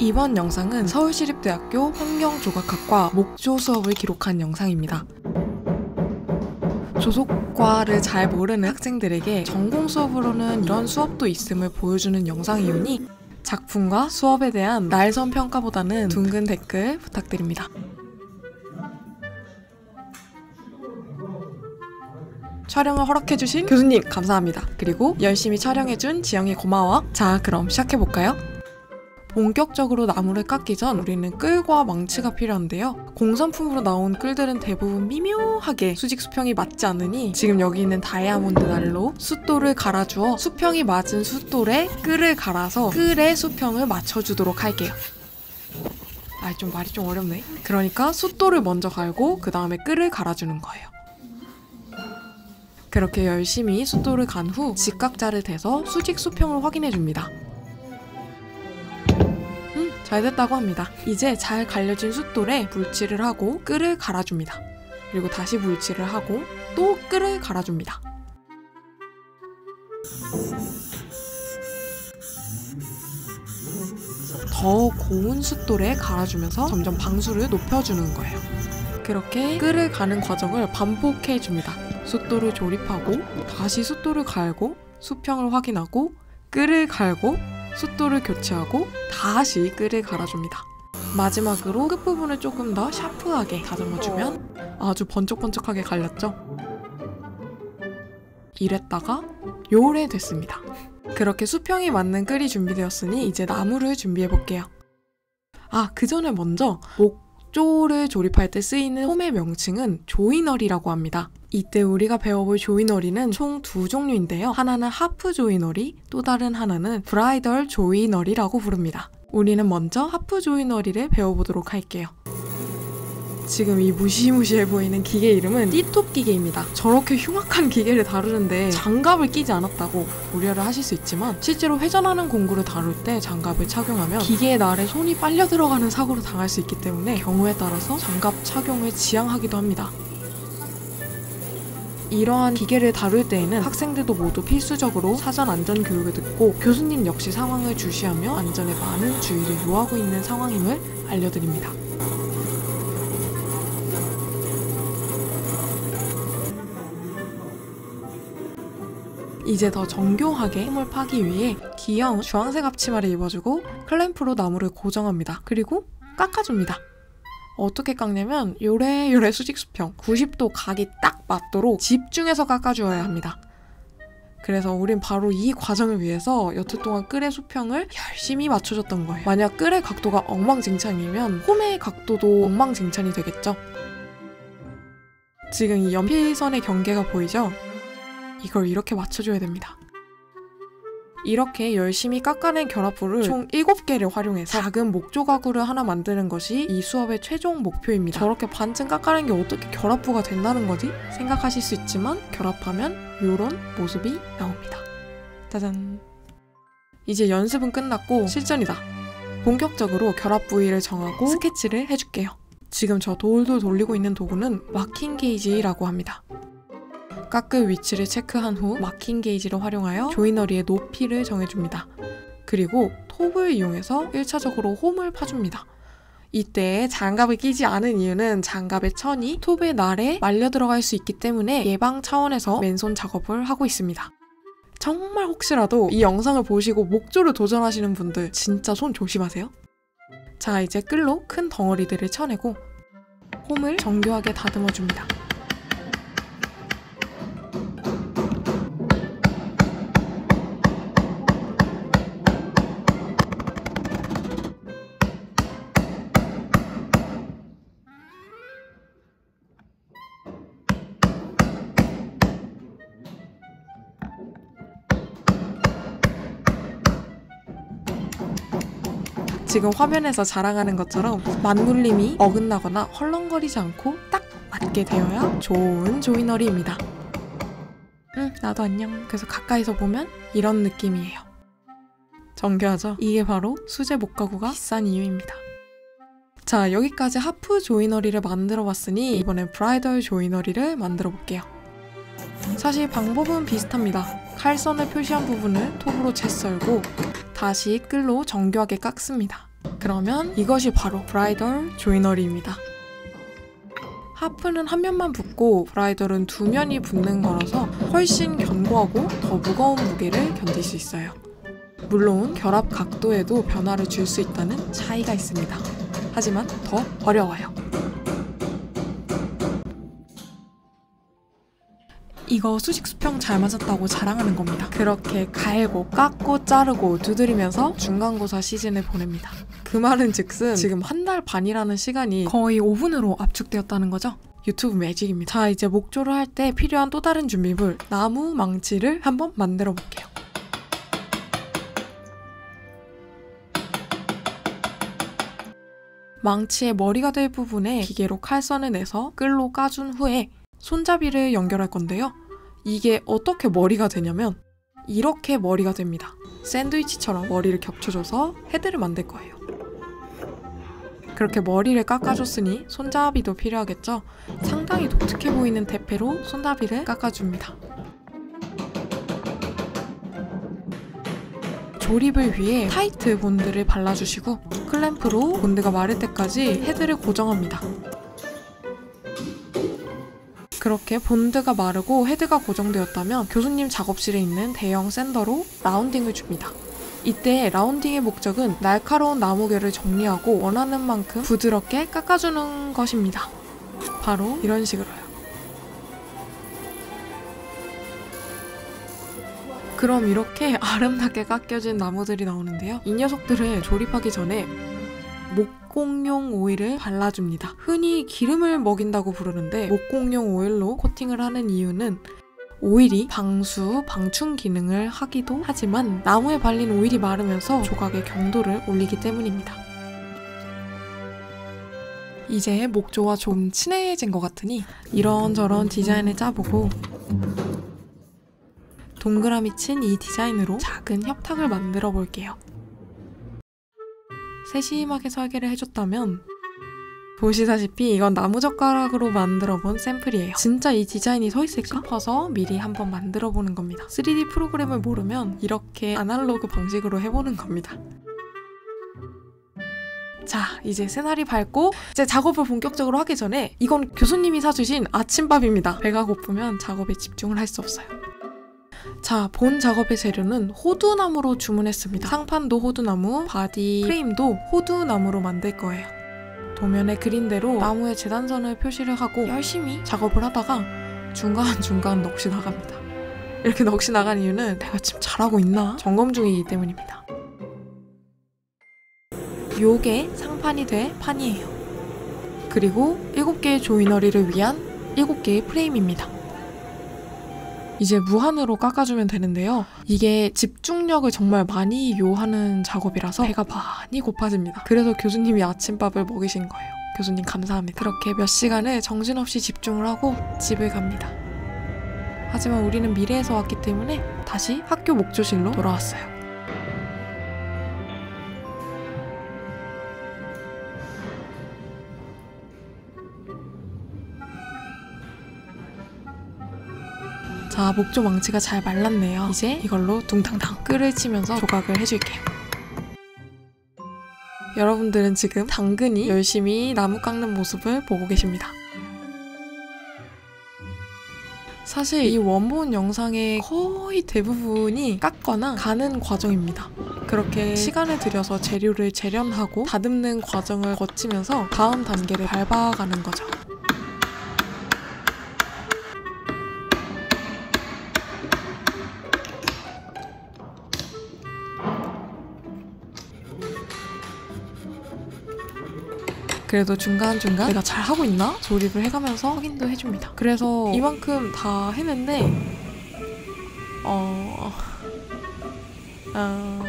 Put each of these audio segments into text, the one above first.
이번 영상은 서울시립대학교 환경조각학과 목조 수업을 기록한 영상입니다. 조속과를 잘 모르는 학생들에게 전공 수업으로는 이런 수업도 있음을 보여주는 영상이오니 작품과 수업에 대한 날선 평가보다는 둥근 댓글 부탁드립니다. 촬영을 허락해주신 교수님 감사합니다. 그리고 열심히 촬영해준 지영이 고마워. 자, 그럼 시작해볼까요? 본격적으로 나무를 깎기 전 우리는 끌과 망치가 필요한데요. 공산품으로 나온 끌들은 대부분 미묘하게 수직 수평이 맞지 않으니 지금 여기 있는 다이아몬드 날로 숫돌을 갈아주어 수평이 맞은 숫돌에 끌을 갈아서 끌의 수평을 맞춰주도록 할게요. 아, 좀 말이 좀 어렵네. 그러니까 숫돌을 먼저 갈고 그 다음에 끌을 갈아주는 거예요. 그렇게 열심히 숫돌을 간 후 직각자를 대서 수직 수평을 확인해 줍니다. 음, 잘 됐다고 합니다. 이제 잘 갈려진 숫돌에 물칠을 하고 끌을 갈아줍니다. 그리고 다시 물칠을 하고 또 끌을 갈아줍니다. 더 고운 숫돌에 갈아주면서 점점 방수를 높여주는 거예요. 그렇게 끌을 가는 과정을 반복해 줍니다. 숫돌을 조립하고 다시 숫돌을 갈고 수평을 확인하고 끌을 갈고 숫돌을 교체하고 다시 끌을 갈아줍니다. 마지막으로 끝부분을 조금 더 샤프하게 다듬어주면 아주 번쩍번쩍하게 갈렸죠? 이랬다가 요래 됐습니다. 그렇게 수평이 맞는 끌이 준비되었으니 이제 나무를 준비해 볼게요. 아, 그 전에 먼저 목 조를 조립할 때 쓰이는 홈의 명칭은 조이너리라고 합니다. 이때 우리가 배워볼 조이너리는 총 두 종류인데요. 하나는 하프 조이너리, 또 다른 하나는 브라이덜 조이너리라고 부릅니다. 우리는 먼저 하프 조이너리를 배워보도록 할게요. 지금 이 무시무시해 보이는 기계 이름은 띠톱 기계입니다. 저렇게 흉악한 기계를 다루는데 장갑을 끼지 않았다고 우려를 하실 수 있지만 실제로 회전하는 공구를 다룰 때 장갑을 착용하면 기계의 날에 손이 빨려 들어가는 사고를 당할 수 있기 때문에 경우에 따라서 장갑 착용을 지양하기도 합니다. 이러한 기계를 다룰 때에는 학생들도 모두 필수적으로 사전 안전 교육을 듣고 교수님 역시 상황을 주시하며 안전에 많은 주의를 요하고 있는 상황임을 알려드립니다. 이제 더 정교하게 홈을 파기 위해 귀여운 주황색 앞치마를 입어주고 클램프로 나무를 고정합니다. 그리고 깎아줍니다. 어떻게 깎냐면 요래요래 수직 수평 90도 각이 딱 맞도록 집중해서 깎아주어야 합니다. 그래서 우린 바로 이 과정을 위해서 여태 동안 끌의 수평을 열심히 맞춰줬던 거예요. 만약 끌의 각도가 엉망진창이면 홈의 각도도 엉망진창이 되겠죠. 지금 이 연필선의 경계가 보이죠? 이걸 이렇게 맞춰줘야 됩니다. 이렇게 열심히 깎아낸 결합부를 총 7개를 활용해서 작은 목조 가구를 하나 만드는 것이 이 수업의 최종 목표입니다. 저렇게 반쯤 깎아낸 게 어떻게 결합부가 된다는 거지? 생각하실 수 있지만 결합하면 이런 모습이 나옵니다. 짜잔. 이제 연습은 끝났고 실전이다. 본격적으로 결합 부위를 정하고 스케치를 해줄게요. 지금 저 돌돌 돌리고 있는 도구는 마킹 게이지라고 합니다. 깎을 위치를 체크한 후 마킹 게이지를 활용하여 조이너리의 높이를 정해줍니다. 그리고 톱을 이용해서 1차적으로 홈을 파줍니다. 이때 장갑을 끼지 않은 이유는 장갑의 천이 톱의 날에 말려 들어갈 수 있기 때문에 예방 차원에서 맨손 작업을 하고 있습니다. 정말 혹시라도 이 영상을 보시고 목조를 도전하시는 분들 진짜 손 조심하세요. 자, 이제 끌로 큰 덩어리들을 쳐내고 홈을 정교하게 다듬어 줍니다. 지금 화면에서 자랑하는 것처럼 맞물림이 어긋나거나 헐렁거리지 않고 딱 맞게 되어야 좋은 조이너리입니다. 응, 나도 안녕. 그래서 가까이서 보면 이런 느낌이에요. 정교하죠? 이게 바로 수제 목가구가 비싼 이유입니다. 자, 여기까지 하프 조이너리를 만들어 봤으니 이번엔 브라이덜 조이너리를 만들어 볼게요. 사실 방법은 비슷합니다. 칼선을 표시한 부분을 톱으로 채 썰고 다시 끌로 정교하게 깎습니다. 그러면 이것이 바로 브라이덜 조이너리입니다. 하프는 한 면만 붙고 브라이덜은 두 면이 붙는 거라서 훨씬 견고하고 더 무거운 무게를 견딜 수 있어요. 물론 결합 각도에도 변화를 줄 수 있다는 차이가 있습니다. 하지만 더 어려워요. 이거 수직 수평 잘 맞았다고 자랑하는 겁니다. 그렇게 갈고 깎고 자르고 두드리면서 중간고사 시즌을 보냅니다. 그 말은 즉슨 지금 한 달 반이라는 시간이 거의 5분으로 압축되었다는 거죠. 유튜브 매직입니다. 자, 이제 목조를 할 때 필요한 또 다른 준비물 나무 망치를 한번 만들어 볼게요. 망치의 머리가 될 부분에 기계로 칼선을 내서 끌로 까준 후에 손잡이를 연결할 건데요. 이게 어떻게 머리가 되냐면 이렇게 머리가 됩니다. 샌드위치처럼 머리를 겹쳐줘서 헤드를 만들 거예요. 그렇게 머리를 깎아줬으니 손잡이도 필요하겠죠? 상당히 독특해 보이는 대패로 손잡이를 깎아줍니다. 조립을 위해 Titebond를 발라주시고 클램프로 본드가 마를 때까지 헤드를 고정합니다. 그렇게 본드가 마르고 헤드가 고정되었다면 교수님 작업실에 있는 대형 샌더로 라운딩을 줍니다. 이때 라운딩의 목적은 날카로운 나무결을 정리하고 원하는 만큼 부드럽게 깎아주는 것입니다. 바로 이런 식으로요. 그럼 이렇게 아름답게 깎여진 나무들이 나오는데요. 이 녀석들을 조립하기 전에 목공용 오일을 발라줍니다. 흔히 기름을 먹인다고 부르는데 목공용 오일로 코팅을 하는 이유는 오일이 방수, 방충 기능을 하기도 하지만 나무에 발린 오일이 마르면서 조각의 경도를 올리기 때문입니다. 이제 목조와 좀 친해진 것 같으니 이런저런 디자인을 짜보고 동그라미 친 이 디자인으로 작은 협탁을 만들어 볼게요. 세심하게 설계를 해줬다면 보시다시피 이건 나무젓가락으로 만들어본 샘플이에요. 진짜 이 디자인이 서 있을까 싶어서 미리 한번 만들어보는 겁니다. 3D 프로그램을 모르면 이렇게 아날로그 방식으로 해보는 겁니다. 자, 이제 새날이 밝고 이제 작업을 본격적으로 하기 전에 이건 교수님이 사주신 아침밥입니다. 배가 고프면 작업에 집중을 할 수 없어요. 자, 본 작업의 재료는 호두나무로 주문했습니다. 상판도 호두나무, 바디 프레임도 호두나무로 만들 거예요. 도면에 그린 대로 나무에 재단선을 표시를 하고 열심히 작업을 하다가 중간중간 넋이 나갑니다. 이렇게 넋이 나간 이유는 내가 지금 잘하고 있나 점검 중이기 때문입니다. 요게 상판이 될 판이에요. 그리고 7개의 조이너리를 위한 7개의 프레임입니다. 이제 무한으로 깎아주면 되는데요. 이게 집중력을 정말 많이 요하는 작업이라서 배가 많이 고파집니다. 그래서 교수님이 아침밥을 먹이신 거예요. 교수님 감사합니다. 그렇게 몇 시간을 정신없이 집중을 하고 집을 갑니다. 하지만 우리는 미래에서 왔기 때문에 다시 학교 목조실로 돌아왔어요. 자, 목조 망치가 잘 말랐네요. 이제 이걸로 둥탕탕 끓을 치면서 조각을 해줄게요. 여러분들은 지금 당근이 열심히 나무 깎는 모습을 보고 계십니다. 사실 이 원본 영상의 거의 대부분이 깎거나 가는 과정입니다. 그렇게 시간을 들여서 재료를 재련하고 다듬는 과정을 거치면서 다음 단계를 밟아가는 거죠. 그래도 중간중간 내가 잘 하고 있나? 조립을 해가면서 확인도 해줍니다. 그래서 이만큼 다 했는데 어... 어...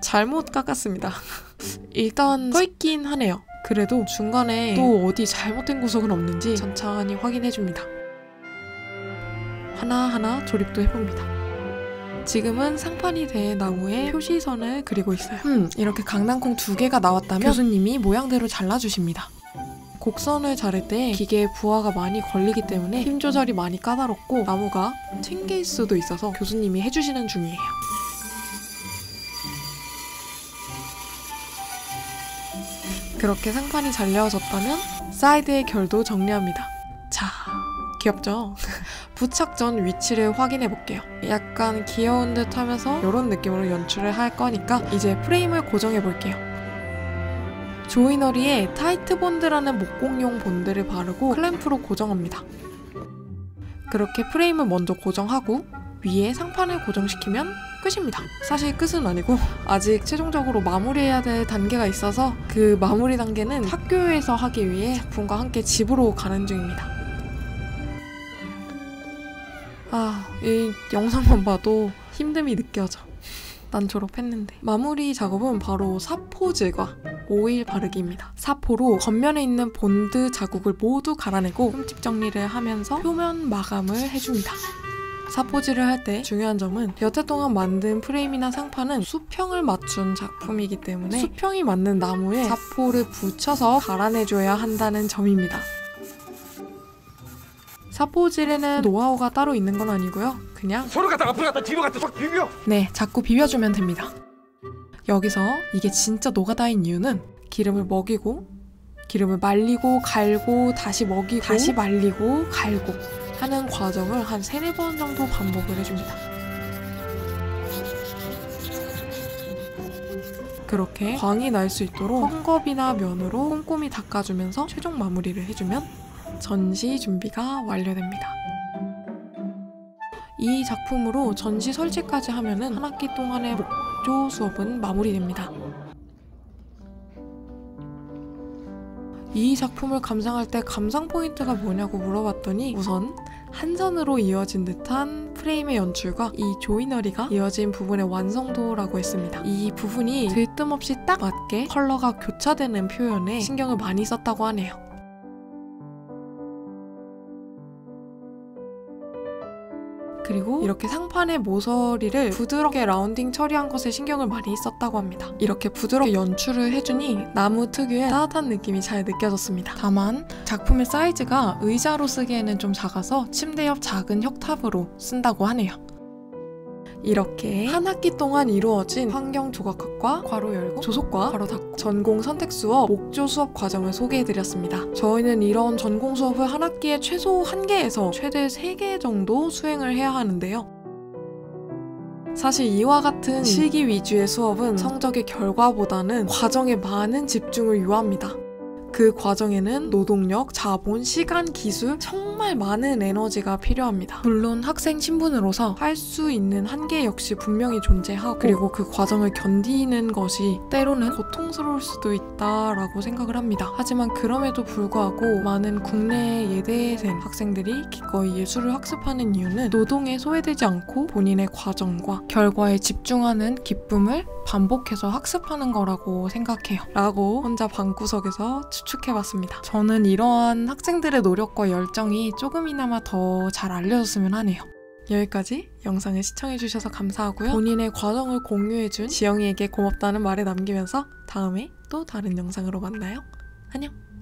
잘못 깎았습니다. 일단 써있긴 하네요. 그래도 중간에 또 어디 잘못된 구석은 없는지 천천히 확인해줍니다. 하나하나 조립도 해봅니다. 지금은 상판이 된 나무에 표시선을 그리고 있어요. 음, 이렇게 강낭콩 두 개가 나왔다면 교수님이 모양대로 잘라주십니다. 곡선을 자를 때 기계에 부하가 많이 걸리기 때문에 힘 조절이 많이 까다롭고 나무가 튕길 수도 있어서 교수님이 해주시는 중이에요. 그렇게 상판이 잘 내어졌다면 사이드의 결도 정리합니다. 자, 귀엽죠? 부착 전 위치를 확인해 볼게요. 약간 귀여운 듯 하면서 이런 느낌으로 연출을 할 거니까 이제 프레임을 고정해 볼게요. joinery에 Titebond라는 목공용 본드를 바르고 클램프로 고정합니다. 그렇게 프레임을 먼저 고정하고 위에 상판을 고정시키면 끝입니다. 사실 끝은 아니고 아직 최종적으로 마무리해야 될 단계가 있어서 그 마무리 단계는 학교에서 하기 위해 작품과 함께 집으로 가는 중입니다. 아, 이 영상만 봐도 힘듦이 느껴져. 난 졸업했는데. 마무리 작업은 바로 사포 제거, 오일 바르기입니다. 사포로 겉면에 있는 본드 자국을 모두 갈아내고 흠집 정리를 하면서 표면 마감을 해줍니다. 사포질을 할 때 중요한 점은 여태 동안 만든 프레임이나 상판은 수평을 맞춘 작품이기 때문에 수평이 맞는 나무에 사포를 붙여서 갈아내줘야 한다는 점입니다. 사포질에는 노하우가 따로 있는 건 아니고요. 그냥 서로 갔다 앞으로 갔다 뒤로 갔다 쏙 비벼. 네, 자꾸 비벼주면 됩니다. 여기서 이게 진짜 노가다인 이유는 기름을 먹이고 기름을 말리고 갈고 다시 먹이고 다시 말리고 갈고 하는 과정을 한 세네 번 정도 반복을 해줍니다. 그렇게 광이 날 수 있도록 헝겊이나 면으로 꼼꼼히 닦아주면서 최종 마무리를 해주면 전시 준비가 완료됩니다. 이 작품으로 전시 설치까지 하면은 한 학기 동안의 목조 수업은 마무리됩니다. 이 작품을 감상할 때 감상 포인트가 뭐냐고 물어봤더니 우선 한 선으로 이어진 듯한 프레임의 연출과 이 joinery가 이어진 부분의 완성도라고 했습니다. 이 부분이 들뜸 없이 딱 맞게 컬러가 교차되는 표현에 신경을 많이 썼다고 하네요. 그리고 이렇게 상판의 모서리를 부드럽게 rounding 처리한 것에 신경을 많이 썼다고 합니다. 이렇게 부드럽게 연출을 해주니 나무 특유의 따뜻한 느낌이 잘 느껴졌습니다. 다만 작품의 사이즈가 의자로 쓰기에는 좀 작아서 침대 옆 작은 협탁으로 쓴다고 하네요. 이렇게 한 학기 동안 이루어진 환경 조각학과 괄호 열고 조속과 괄호 닫고 전공 선택 수업 목조 수업 과정을 소개해드렸습니다. 저희는 이런 전공 수업을 한 학기에 최소 한 개에서 최대 세개 정도 수행을 해야 하는데요. 사실 이와 같은 실기 위주의 수업은 성적의 결과보다는 과정에 많은 집중을 요합니다. 그 과정에는 노동력, 자본, 시간, 기술 정말 많은 에너지가 필요합니다. 물론 학생 신분으로서 할 수 있는 한계 역시 분명히 존재하고 그리고 그 과정을 견디는 것이 때로는 고통스러울 수도 있다라고 생각을 합니다. 하지만 그럼에도 불구하고 많은 국내 예대생 학생들이 기꺼이 예술을 학습하는 이유는 노동에 소외되지 않고 본인의 과정과 결과에 집중하는 기쁨을 반복해서 학습하는 거라고 생각해요. 라고 혼자 방구석에서 추측해봤습니다. 저는 이러한 학생들의 노력과 열정이 조금이나마 더 잘 알려졌으면 하네요. 여기까지 영상을 시청해주셔서 감사하고요. 본인의 과정을 공유해준 지영이에게 고맙다는 말을 남기면서 다음에 또 다른 영상으로 만나요. 안녕!